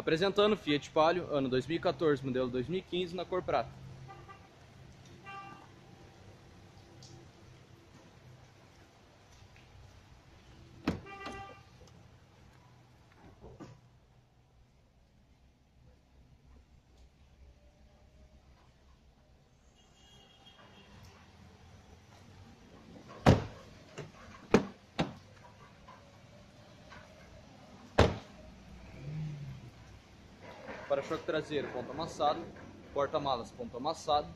Apresentando Fiat Palio, ano 2014, modelo 2015, na cor prata. Para-choque traseiro, ponto amassado. Porta-malas, ponto amassado.